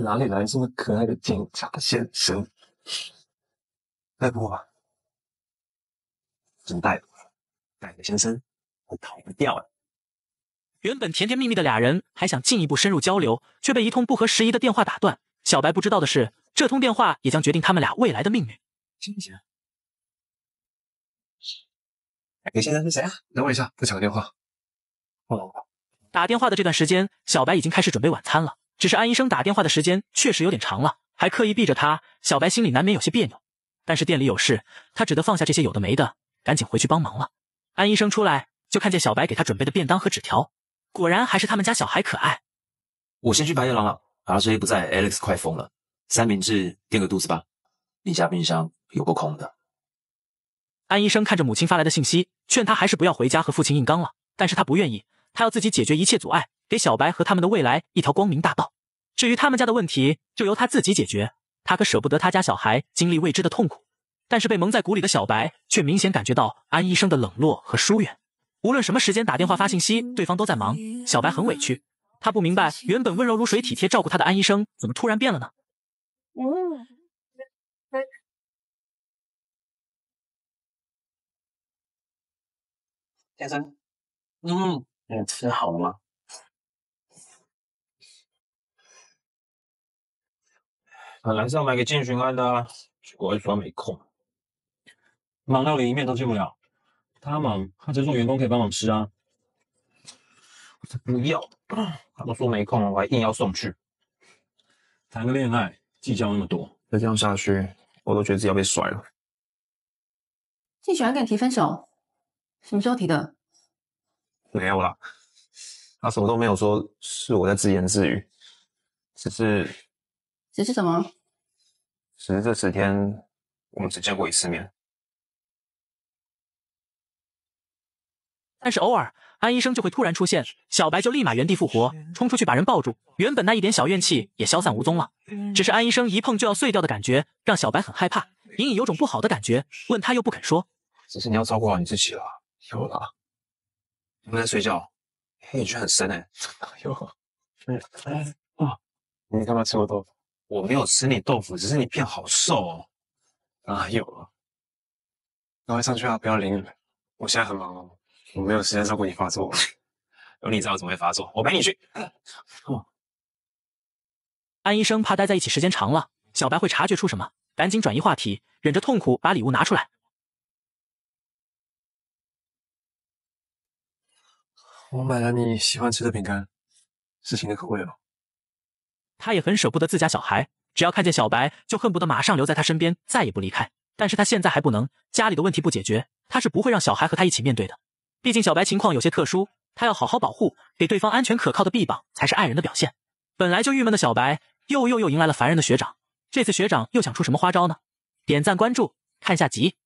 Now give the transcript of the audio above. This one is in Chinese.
哪里来这么可爱的警察先生？逮捕吧！真逮捕了，逮捕先生，我逃不掉了。原本甜甜蜜蜜的俩人还想进一步深入交流，却被一通不合时宜的电话打断。小白不知道的是，这通电话也将决定他们俩未来的命运。行不行？哎，先生是谁啊？等我一下，再抢个电话。我老婆。打电话的这段时间，小白已经开始准备晚餐了。只是安医生打电话的时间确实有点长了，还刻意避着他，小白心里难免有些别扭。但是店里有事，他只得放下这些有的没的，赶紧回去帮忙了。安医生出来就看见小白给他准备的便当和纸条，果然还是他们家小孩可爱。我先去白夜狼了，阿 J 不在，Alex 快疯了，三明治垫个肚子吧。你家冰箱有够空的。安医生看着母亲发来的信息，劝他还是不要回家和父亲硬刚了，但是他不愿意，他要自己解决一切阻碍。给小白和他们的未来一条光明大道。至于他们家的问题，就由他自己解决。他可舍不得他家小孩经历未知的痛苦。但是被蒙在鼓里的小白却明显感觉到安医生的冷落和疏远。无论什么时间打电话发信息，对方都在忙。小白很委屈，他不明白原本温柔如水、体贴照顾他的安医生怎么突然变了呢？嗯，先生，嗯，你吃好了吗？本来是要买给建勋安的，结果说没空，忙到连一面都进不了。他忙，他只做员工可以帮忙吃啊。我才不要，他都说没空了，我还硬要送去。谈个恋爱计较那么多，再这样下去，我都觉得自己要被甩了。建勋安跟你提分手，什么时候提的？没有啦，他什么都没有说，是我在自言自语，只是。只是什么？只是这十天我们只见过一次面。但是偶尔安医生就会突然出现，小白就立马原地复活，冲出去把人抱住，原本那一点小怨气也消散无踪了。只是安医生一碰就要碎掉的感觉，让小白很害怕，隐隐有种不好的感觉，问他又不肯说。只是你要照顾好你自己了。有了，你们在睡觉，黑眼圈很深 哎。有，嗯，啊，你干嘛吃我豆腐？我没有吃你豆腐，只是你变好瘦哦。啊，有了，赶快上去啊！不要淋雨。我现在很忙哦，我没有时间照顾你发作。有 你在，我怎么会发作？我陪你去。安医生怕待在一起时间长了，小白会察觉出什么，赶紧转移话题，忍着痛苦把礼物拿出来。我买了你喜欢吃的饼干，是新的口味哦。他也很舍不得自家小孩，只要看见小白，就恨不得马上留在他身边，再也不离开。但是他现在还不能，家里的问题不解决，他是不会让小孩和他一起面对的。毕竟小白情况有些特殊，他要好好保护，给对方安全可靠的臂膀，才是爱人的表现。本来就郁闷的小白，又又又迎来了烦人的学长。这次学长又想出什么花招呢？点赞关注，看下集。